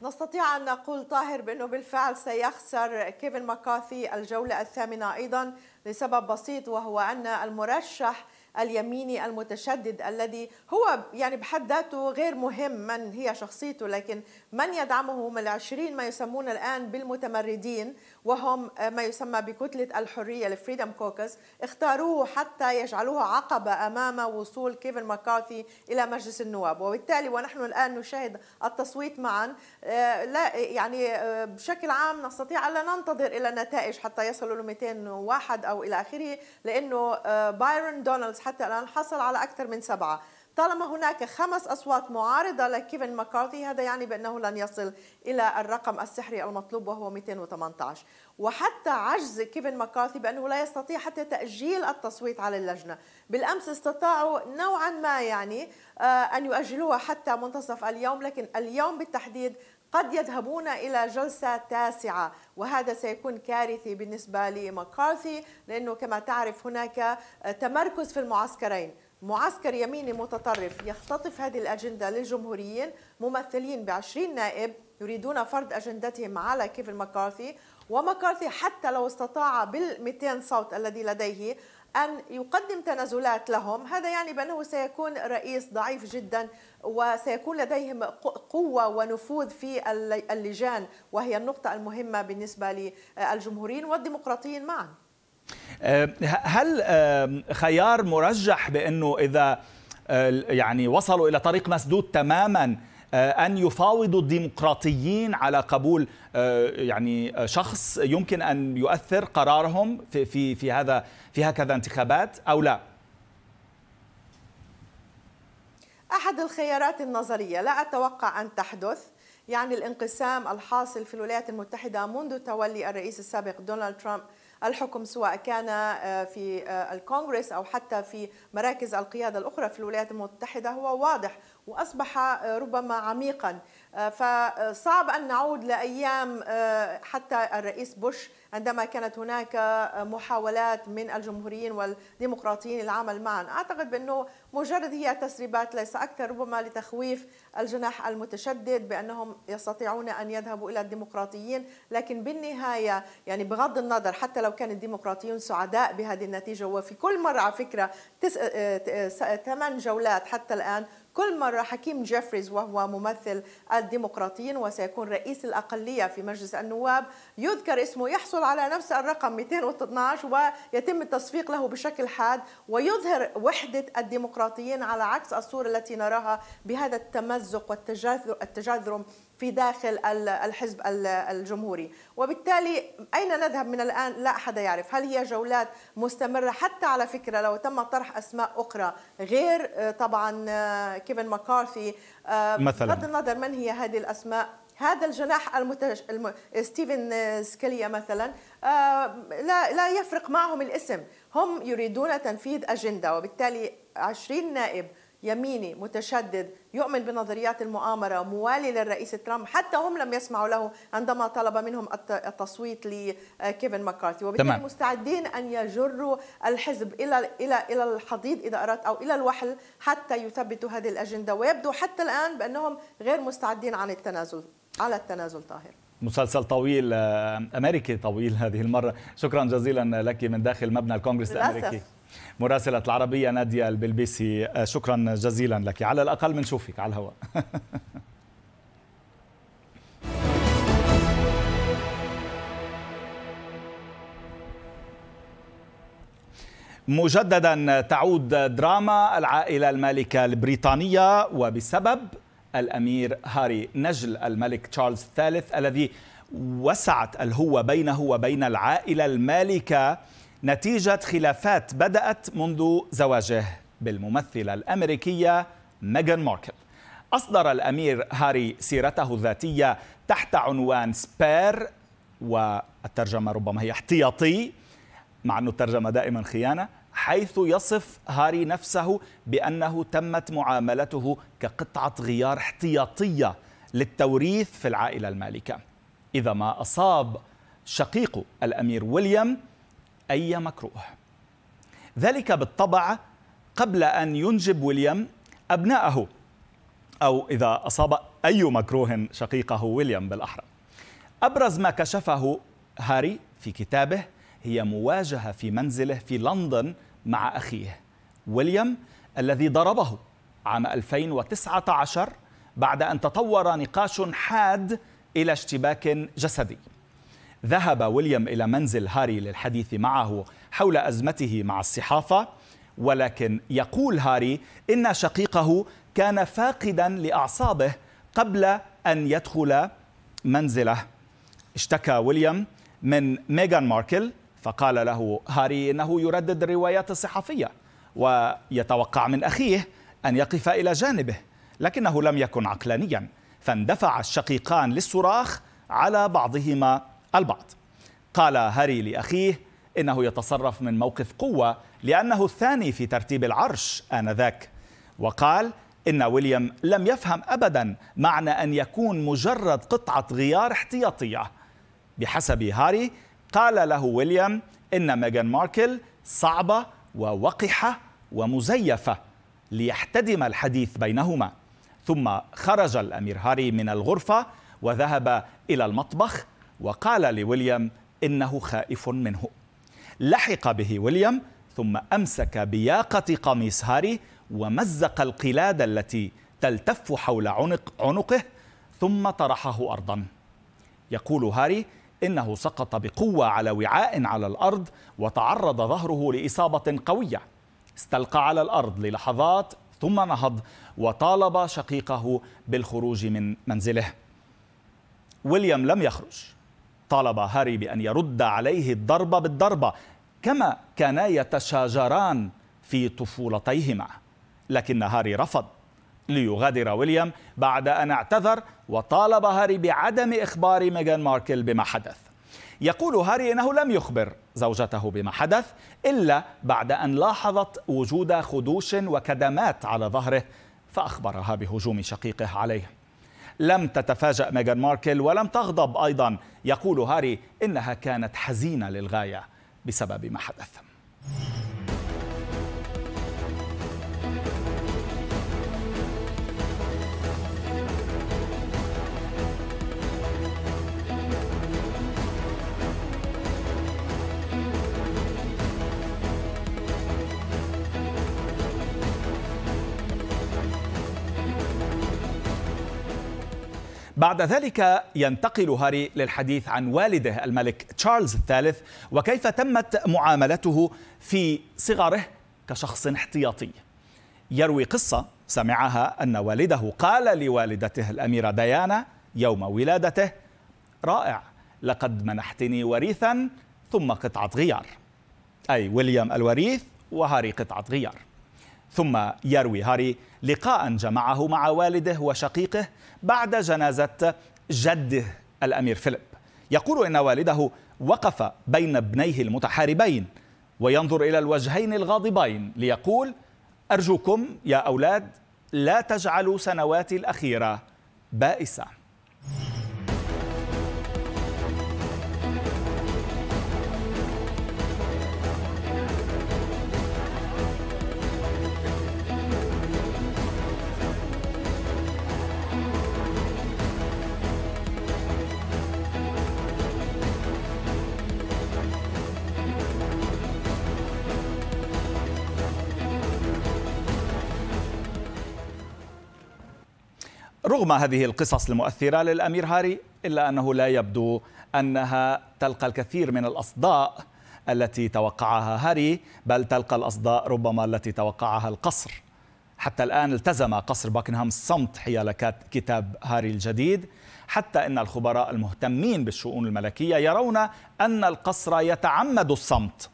نستطيع أن نقول طاهر بأنه بالفعل سيخسر كيفن ماكارثي الجولة الثامنة أيضا لسبب بسيط وهو أن المرشح اليميني المتشدد الذي هو يعني بحد ذاته غير مهم من هي شخصيته لكن من يدعمه من العشرين ما يسمون الآن بالمتمردين وهم ما يسمى بكتلة الحرية ال Freedom Caucus اختاروه حتى يجعلوه عقبة أمام وصول كيفن ماكارثي إلى مجلس النواب. وبالتالي ونحن الآن نشاهد التصويت معا. آه، لا يعني آه، بشكل عام نستطيع ألا ننتظر إلى النتائج حتى يصلوا ل 201 أو إلى آخره لأنه آه، بايرون دونالدز حتى الآن حصل على أكثر من سبعة. طالما هناك خمس أصوات معارضة لكيفن ماكارثي هذا يعني بأنه لن يصل إلى الرقم السحري المطلوب وهو 218 وحتى عجز كيفن ماكارثي بأنه لا يستطيع حتى تأجيل التصويت على اللجنة. بالأمس استطاعوا نوعا ما يعني آه، أن يؤجلوها حتى منتصف اليوم لكن اليوم بالتحديد قد يذهبون إلى جلسة تاسعة وهذا سيكون كارثي بالنسبة لمكارثي لأنه كما تعرف هناك تمركز في المعسكرين. معسكر يميني متطرف يختطف هذه الأجندة للجمهوريين ممثلين بعشرين نائب يريدون فرض أجندتهم على كيفن مكارثي. ومكارثي حتى لو استطاع بال 200 صوت الذي لديه أن يقدم تنازلات لهم. هذا يعني بأنه سيكون رئيس ضعيف جدا وسيكون لديهم قوة ونفوذ في اللجان وهي النقطة المهمة بالنسبة للجمهوريين والديمقراطيين معا. هل أه، خيار مرجح بأنه إذا أه، يعني وصلوا إلى طريق مسدود تماماً أن يفاوضوا الديمقراطيين على قبول يعني شخص يمكن أن يؤثر قرارهم في في في هذا في هكذا انتخابات أو لا؟ أحد الخيارات النظرية لا أتوقع أن تحدث يعني الانقسام الحاصل في الولايات المتحدة منذ تولي الرئيس السابق دونالد ترامب الحكم سواء كان آه، في آه، الكونغرس أو حتى في مراكز القيادة الأخرى في الولايات المتحدة هو واضح وأصبح آه، ربما عميقا. فصعب أن نعود لأيام حتى الرئيس بوش عندما كانت هناك محاولات من الجمهوريين والديمقراطيين العمل معا. أعتقد بأنه مجرد هي تسريبات ليس أكثر ربما لتخويف الجناح المتشدد بأنهم يستطيعون أن يذهبوا إلى الديمقراطيين. لكن بالنهاية يعني بغض النظر حتى لو كان الديمقراطيون سعداء بهذه النتيجة وفي كل مرة على فكرة ثمان جولات حتى الآن كل مرة حكيم جيفريز وهو ممثل الديمقراطيين وسيكون رئيس الأقلية في مجلس النواب يذكر اسمه يحصل على نفس الرقم 212 ويتم التصفيق له بشكل حاد ويظهر وحدة الديمقراطيين على عكس الصورة التي نراها بهذا التمزق والتجذر في داخل الحزب الجمهوري. وبالتالي أين نذهب من الآن؟ لا أحد يعرف. هل هي جولات مستمرة حتى على فكرة لو تم طرح أسماء أخرى غير آه، طبعا آه، كيفن مكارثي آه، مثلا. بغض النظر من هي هذه الأسماء. هذا الجناح المتش... الم... ستيفن سكاليس مثلا لا لا يفرق معهم الاسم. هم يريدون تنفيذ أجندة وبالتالي 20 نائب يميني متشدد يؤمن بنظريات المؤامرة موالي للرئيس ترامب حتى هم لم يسمعوا له عندما طلب منهم التصويت لكيفن مكارثي وبالتالي تمام. مستعدين أن يجروا الحزب إلى إلى إلى الحضيض إذا أردت أو إلى الوحل حتى يثبتوا هذه الأجندة. ويبدو حتى الآن بأنهم غير مستعدين عن التنازل على التنازل طاهر. مسلسل طويل آه، أمريكي طويل هذه المرة. شكرا جزيلا لك من داخل مبنى الكونغرس الأمريكي. مراسلة العربية نادية البلبيسي آه، شكرا جزيلا لك. على الأقل بنشوفك على الهواء. مجددا تعود دراما العائلة المالكة البريطانية وبسبب الأمير هاري نجل الملك تشارلز الثالث الذي وسعت الهوة بينه وبين العائلة المالكة نتيجة خلافات بدأت منذ زواجه بالممثلة الأمريكية ميغان ماركل. أصدر الأمير هاري سيرته الذاتية تحت عنوان Spare والترجمة ربما هي احتياطي مع أنه الترجمة دائما خيانة حيث يصف هاري نفسه بأنه تمت معاملته كقطعة غيار احتياطية للتوريث في العائلة المالكة. إذا ما أصاب شقيق الأمير ويليام أي مكروه. ذلك بالطبع قبل أن ينجب ويليام أبنائه أو إذا أصاب أي مكروه شقيقه ويليام بالأحرى. أبرز ما كشفه هاري في كتابه هي مواجهة في منزله في لندن مع أخيه ويليام الذي ضربه عام 2019 بعد أن تطور نقاش حاد إلى اشتباك جسدي. ذهب ويليام إلى منزل هاري للحديث معه حول أزمته مع الصحافة ولكن يقول هاري إن شقيقه كان فاقدا لأعصابه قبل أن يدخل منزله. اشتكى ويليام من ميغان ماركل فقال له هاري إنه يردد الروايات الصحفية ويتوقع من أخيه أن يقف إلى جانبه لكنه لم يكن عقلانيا فاندفع الشقيقان للصراخ على بعضهما. البعض. قال هاري لأخيه إنه يتصرف من موقف قوة لأنه الثاني في ترتيب العرش آنذاك. وقال إن ويليام لم يفهم أبدا معنى أن يكون مجرد قطعة غيار احتياطية. بحسب هاري قال له ويليام إن ميغان ماركل صعبة ووقحة ومزيفة ليحتدم الحديث بينهما. ثم خرج الأمير هاري من الغرفة وذهب إلى المطبخ وقال لويليام إنه خائف منه. لحق به ويليام ثم أمسك بياقة قميص هاري ومزق القلادة التي تلتف حول عنق عنقه ثم طرحه أرضا. يقول هاري إنه سقط بقوة على وعاء على الأرض وتعرض ظهره لإصابة قوية. استلقى على الأرض للحظات ثم نهض وطالب شقيقه بالخروج من منزله. ويليام لم يخرج. طالب هاري بأن يرد عليه الضربة بالضربة كما كانا يتشاجران في طفولتيهما. لكن هاري رفض ليغادر ويليام بعد أن اعتذر وطالب هاري بعدم إخبار ميغان ماركل بما حدث. يقول هاري إنه لم يخبر زوجته بما حدث إلا بعد أن لاحظت وجود خدوش وكدمات على ظهره فأخبرها بهجوم شقيقه عليه. لم تتفاجأ ميغان ماركل ولم تغضب أيضا. يقول هاري إنها كانت حزينة للغاية بسبب ما حدث. بعد ذلك ينتقل هاري للحديث عن والده الملك تشارلز الثالث وكيف تمت معاملته في صغره كشخص احتياطي. يروي قصة سمعها أن والده قال لوالدته الأميرة ديانا يوم ولادته رائع لقد منحتني وريثا ثم قطعة غيار. أي ويليام الوريث وهاري قطعة غيار. ثم يروي هاري لقاء جمعه مع والده وشقيقه بعد جنازة جده الأمير فيليب. يقول إن والده وقف بين ابنيه المتحاربين وينظر إلى الوجهين الغاضبين ليقول أرجوكم يا أولاد لا تجعلوا سنواتي الأخيرة بائسة. رغم هذه القصص المؤثرة للأمير هاري إلا أنه لا يبدو أنها تلقى الكثير من الأصداء التي توقعها هاري بل تلقى الأصداء ربما التي توقعها القصر. حتى الآن التزم قصر باكنغهام الصمت حيال كتاب هاري الجديد حتى أن الخبراء المهتمين بالشؤون الملكية يرون أن القصر يتعمد الصمت.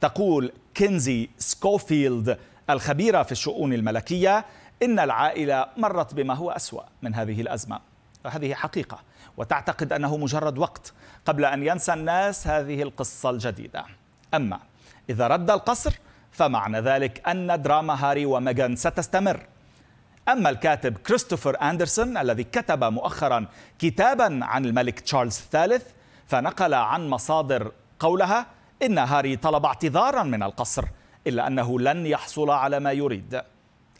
تقول كينزي سكوفيلد الخبيرة في الشؤون الملكية إن العائلة مرت بما هو أسوأ من هذه الأزمة. وهذه حقيقة. وتعتقد أنه مجرد وقت قبل أن ينسى الناس هذه القصة الجديدة. أما إذا رد القصر فمعنى ذلك أن دراما هاري وميغان ستستمر. أما الكاتب كريستوفر أندرسون الذي كتب مؤخرا كتابا عن الملك تشارلز الثالث فنقل عن مصادر قولها إن هاري طلب اعتذارا من القصر إلا أنه لن يحصل على ما يريد.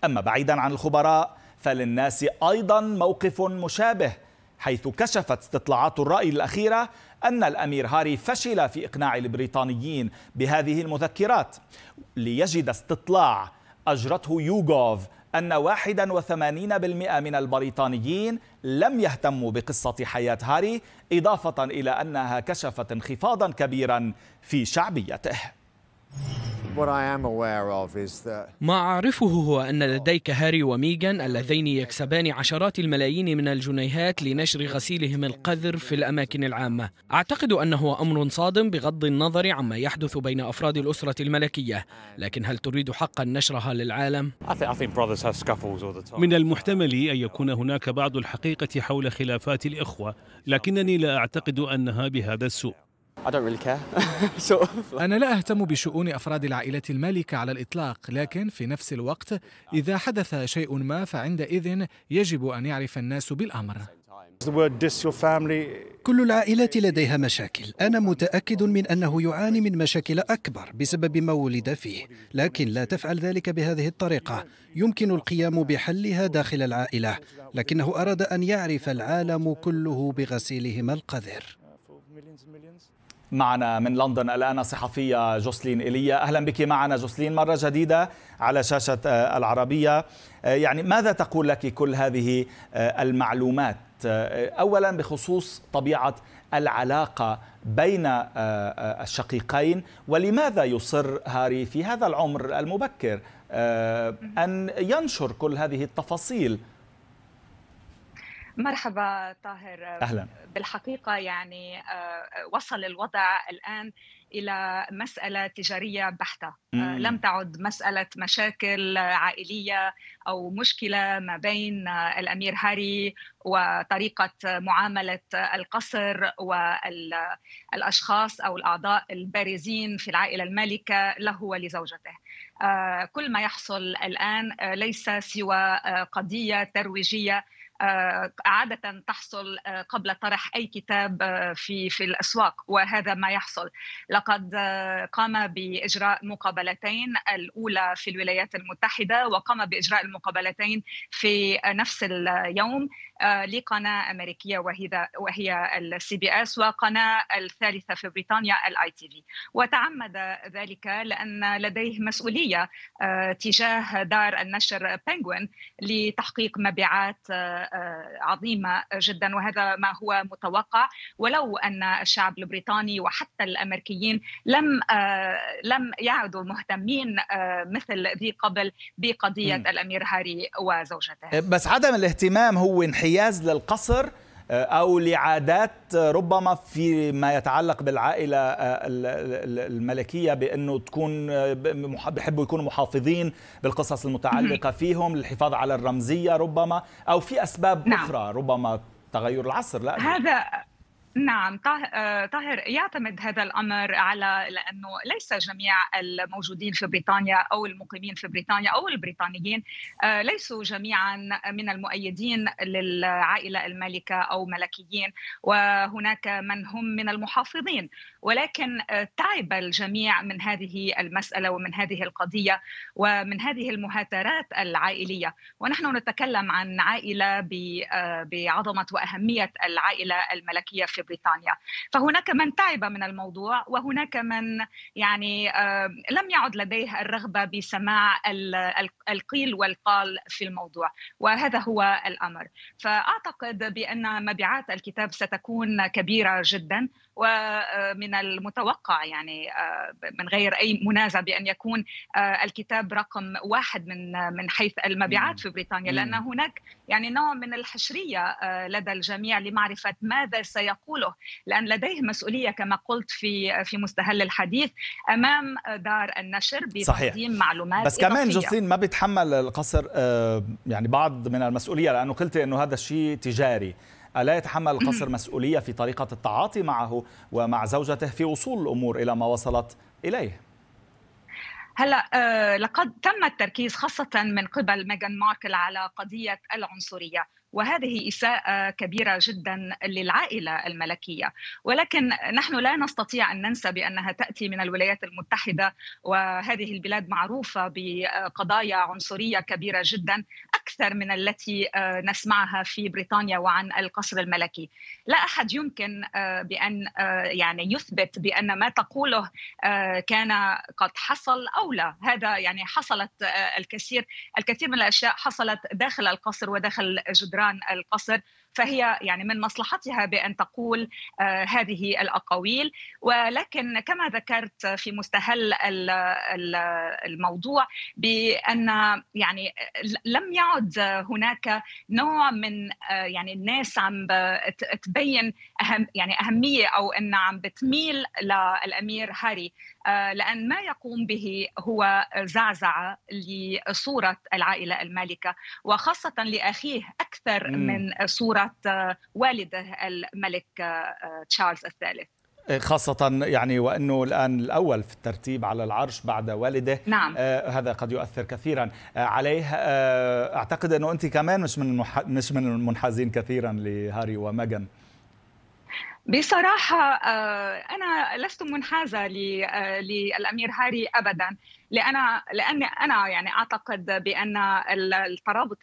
أما بعيدا عن الخبراء فللناس أيضا موقف مشابه حيث كشفت استطلاعات الرأي الأخيرة أن الأمير هاري فشل في إقناع البريطانيين بهذه المذكرات ليجد استطلاع أجرته يوغوف أن 81% من البريطانيين لم يهتموا بقصة حياة هاري إضافة إلى أنها كشفت انخفاضا كبيرا في شعبيته. ما أعرفه هو أن لديك هاري وميغان اللذين يكسبان عشرات الملايين من الجنيهات لنشر غسيلهم القذر في الأماكن العامة. أعتقد أنه أمر صادم بغض النظر عما يحدث بين أفراد الأسرة الملكية. لكن هل تريد حقا نشرها للعالم؟ من المحتمل أن يكون هناك بعض الحقيقة حول خلافات الإخوة لكنني لا أعتقد أنها بهذا السوء. أنا لا أهتم بشؤون أفراد العائلة المالكة على الإطلاق لكن في نفس الوقت إذا حدث شيء ما فعندئذ يجب أن يعرف الناس بالأمر. كل العائلات لديها مشاكل. أنا متأكد من أنه يعاني من مشاكل أكبر بسبب ما ولد فيه لكن لا تفعل ذلك بهذه الطريقة. يمكن القيام بحلها داخل العائلة لكنه أراد أن يعرف العالم كله بغسيلهما القذر. معنا من لندن الآن الصحفية جوسلين إيليا. أهلا بك معنا جوسلين. مرة جديدة على شاشة العربية. يعني ماذا تقول لك كل هذه المعلومات؟ اولا بخصوص طبيعة العلاقة بين الشقيقين. ولماذا يصر هاري في هذا العمر المبكر أن ينشر كل هذه التفاصيل مرحبا طاهر. أهلا. بالحقيقة يعني وصل الوضع الآن إلى مسألة تجارية بحتة. مم. لم تعد مسألة مشاكل عائلية أو مشكلة ما بين الأمير هاري وطريقة معاملة القصر والاشخاص أو الأعضاء البارزين في العائلة المالكة له ولزوجته. كل ما يحصل الآن ليس سوى قضية ترويجية عادة تحصل قبل طرح أي كتاب في في الأسواق وهذا ما يحصل. لقد قام بإجراء مقابلتين الأولى في الولايات المتحدة وقام بإجراء المقابلتين في نفس اليوم. لقناة أمريكية وهي وهي ال CBS وقناة الثالثة في بريطانيا ال ITV وتعمد ذلك لأن لديه مسؤولية تجاه دار النشر Penguin لتحقيق مبيعات عظيمة جدا. وهذا ما هو متوقع. ولو أن الشعب البريطاني وحتى الأمريكيين لم لم يعدوا مهتمين مثل ذي قبل بقضية. الأمير هاري وزوجته. بس عدم الاهتمام هو انحياز للقصر أو لعادات ربما فيما يتعلق بالعائلة الملكية بأنه تكون بحبوا يكونوا محافظين بالقصص المتعلقة فيهم للحفاظ على الرمزية ربما أو في أسباب نعم. أخرى ربما تغير العصر لا هذا نعم طاهر يعتمد هذا الأمر على لأنه ليس جميع الموجودين في بريطانيا أو المقيمين في بريطانيا أو البريطانيين ليسوا جميعا من المؤيدين للعائلة المالكه أو ملكيين وهناك من هم من المحافظين. ولكن تعب الجميع من هذه المسألة ومن هذه القضية ومن هذه المهاترات العائلية. ونحن نتكلم عن عائلة بعظمة وأهمية العائلة الملكية في بريطانيا. فهناك من تعب من الموضوع وهناك من يعني لم يعد لديه الرغبة بسماع القيل والقال في الموضوع وهذا هو الأمر. فأعتقد بأن مبيعات الكتاب ستكون كبيرة جدا. ومن المتوقع يعني من غير أي منازع بأن يكون الكتاب رقم واحد من من حيث المبيعات في بريطانيا لأن هناك يعني نوع من الحشرية لدى الجميع لمعرفة ماذا سيقوله. لأن لديه مسؤولية كما قلت في في مستهل الحديث أمام دار النشر بتقديم معلومات بس كمان جوسلين ما بيتحمل القصر يعني بعض من المسؤولية لأنه قلت إنه هذا الشيء تجاري. ألا يتحمل القصر مسؤولية في طريقة التعاطي معه ومع زوجته في وصول الأمور إلى ما وصلت إليه؟ هلا آه لقد تم التركيز خاصة من قبل ميغان ماركل على قضية العنصرية وهذه إساءة كبيرة جدا للعائلة الملكية. ولكن نحن لا نستطيع أن ننسى بأنها تأتي من الولايات المتحدة وهذه البلاد معروفة بقضايا عنصرية كبيرة جدا أكثر من التي نسمعها في بريطانيا وعن القصر الملكي. لا أحد يمكن بأن يعني يثبت بأن ما تقوله كان قد حصل أو لا. هذا يعني حصلت الكثير الكثير من الأشياء حصلت داخل القصر وداخل جدران القصر فهي يعني من مصلحتها بأن تقول آه هذه الأقاويل. ولكن كما ذكرت في مستهل الموضوع بأن يعني لم يعد هناك نوع من آه يعني الناس عم تبين أهم يعني أهمية أو إن عم بتميل للأمير هاري. آه لأن ما يقوم به هو زعزعة لصورة العائلة المالكة وخاصة لأخيه أكثر م. من صورة والده الملك تشارلز الثالث إيه، خاصة يعني وأنه الآن الأول في الترتيب على العرش بعد والده نعم. آه هذا قد يؤثر كثيرا آه عليه آه أعتقد أنه أنت كمان مش من مش من المنحازين كثيرا لهاري وميغان بصراحة آه، أنا لست منحازة آه، للأمير هاري أبدا لأن لأن أنا يعني أعتقد بأن الترابط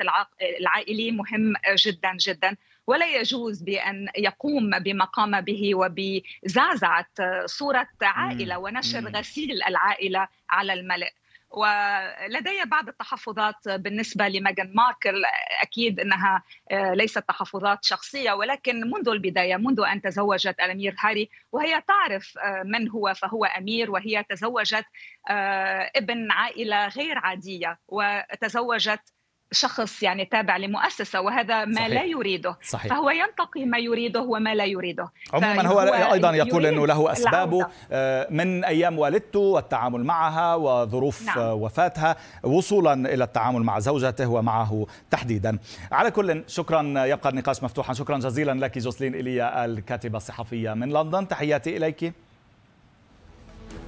العائلي مهم جدا جدا ولا يجوز بأن يقوم بما قام به وبزعزعة صورة عائلة ونشر غسيل العائلة على الملأ. ولدي بعض التحفظات بالنسبة لميغان ماركل أكيد أنها آه، ليست تحفظات شخصية ولكن منذ البداية منذ أن تزوجت الأمير هاري وهي تعرف آه، من هو فهو أمير وهي تزوجت آه، ابن عائلة غير عادية وتزوجت شخص يعني تابع لمؤسسة وهذا ما صحيح. لا يريده صحيح. فهو ينتقي ما يريده وما لا يريده عموما هو, هو أيضا يقول إنه له اسبابه العودة. آه، من أيام والدته والتعامل معها وظروف نعم. وفاتها وصولا إلى التعامل مع زوجته ومعه تحديدا على كل شكرا يبقى النقاش مفتوحا شكرا جزيلا لك جوسلين ايليا الكاتبة الصحفية من لندن تحياتي إليك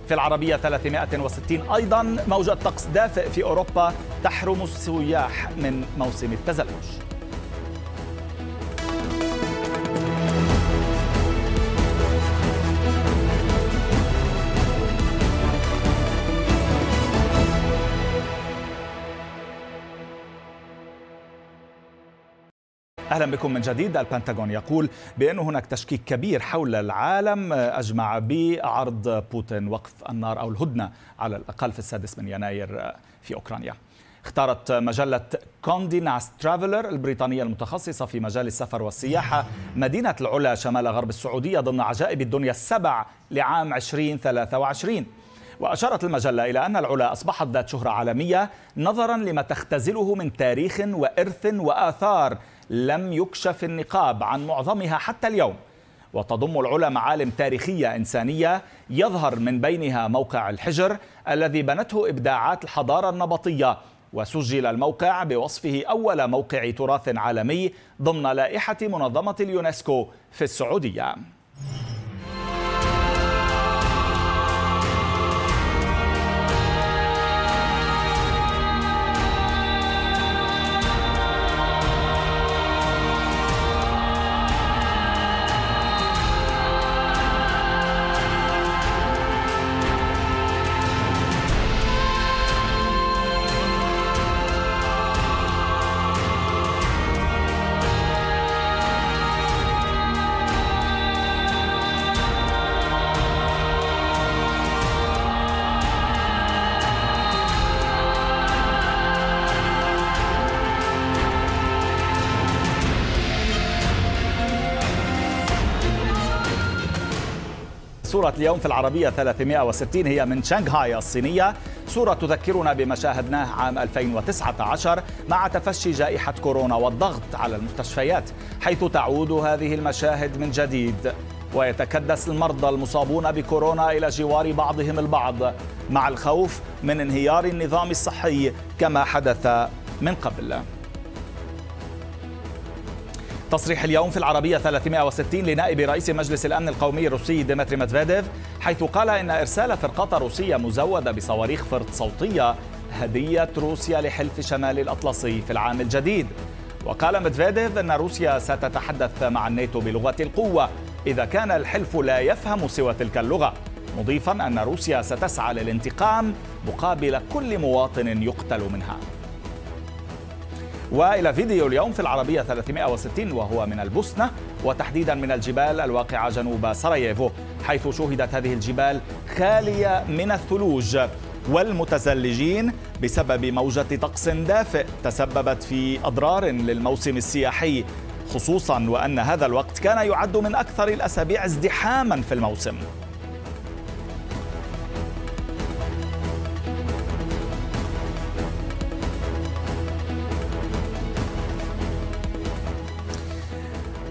في العربية 360 أيضا. موجة طقس دافئ في أوروبا تحرم السياح من موسم التزلج. أهلا بكم من جديد. البنتاغون يقول بأن هناك تشكيك كبير حول العالم أجمع بعرض بوتين وقف النار أو الهدنة على الأقل في السادس من يناير في أوكرانيا. اختارت مجلة كوندي ناس ترافلر البريطانية المتخصصة في مجال السفر والسياحة مدينة العلا شمال غرب السعودية ضمن عجائب الدنيا السبع لعام 2023 وأشارت المجلة إلى أن العلا أصبحت ذات شهرة عالمية نظرا لما تختزله من تاريخ وإرث وآثار. لم يكشف النقاب عن معظمها حتى اليوم. وتضم العلا معالم تاريخية إنسانية يظهر من بينها موقع الحجر الذي بنته إبداعات الحضارة النبطية وسجل الموقع بوصفه أول موقع تراث عالمي ضمن لائحة منظمة اليونسكو في السعودية. صورة اليوم في العربية 360 هي من شنغهاي الصينية. صورة تذكرنا بما شاهدناه عام 2019 مع تفشي جائحة كورونا والضغط على المستشفيات حيث تعود هذه المشاهد من جديد. ويتكدس المرضى المصابون بكورونا إلى جوار بعضهم البعض مع الخوف من انهيار النظام الصحي كما حدث من قبل. تصريح اليوم في العربية 360 لنائب رئيس مجلس الأمن القومي الروسي ديمتري مدفيديف حيث قال إن إرسال فرقة روسية مزودة بصواريخ فرد صوتية هدية روسيا لحلف شمال الأطلسي في العام الجديد. وقال مدفيديف أن روسيا ستتحدث مع الناتو بلغة القوة إذا كان الحلف لا يفهم سوى تلك اللغة مضيفا أن روسيا ستسعى للانتقام مقابل كل مواطن يقتل منها. وإلى فيديو اليوم في العربية 360 وهو من البوسنة وتحديدا من الجبال الواقعة جنوب سراييفو حيث شهدت هذه الجبال خالية من الثلوج. والمتزلجين بسبب موجة طقس دافئ تسببت في أضرار للموسم السياحي خصوصا وأن هذا الوقت كان يعد من أكثر الأسابيع ازدحاما في الموسم.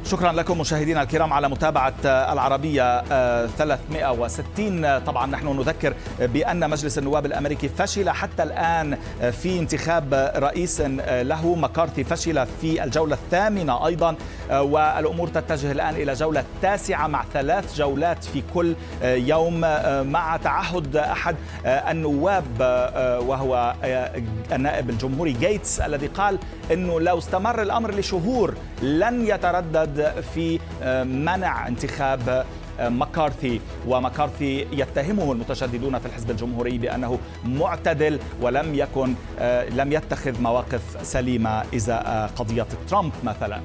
شكرا لكم مشاهدينا الكرام على متابعة العربية 360 طبعا نحن نذكر بأن مجلس النواب الأمريكي فشل حتى الآن في انتخاب رئيس له مكارثي فشل في الجولة الثامنة أيضا. والأمور تتجه الآن إلى جولة تاسعة مع ثلاث جولات في كل يوم. مع تعهد أحد النواب وهو النائب الجمهوري جيتس الذي قال أنه لو استمر الأمر لشهور لن يتردد في منع انتخاب مكارثي ومكارثي يتهمه المتشددون في الحزب الجمهوري بأنه معتدل ولم يكن لم يتخذ مواقف سليمة إزاء قضية ترامب مثلا.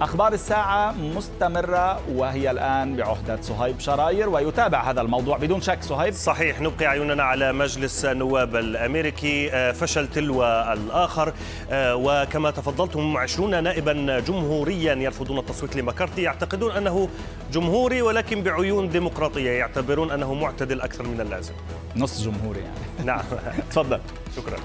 أخبار الساعة مستمرة وهي الآن بعهدة صهيب شراير ويتابع هذا الموضوع بدون شك. صهيب؟ صحيح نبقي عيوننا على مجلس النواب الأمريكي. فشل تلو الآخر. وكما تفضلتم 20 نائبا جمهوريا يرفضون التصويت لمكارتي يعتقدون أنه جمهوري ولكن بعيون ديمقراطية. يعتبرون أنه معتدل أكثر من اللازم. نص جمهوري يعني. نعم. تفضل. شكرا.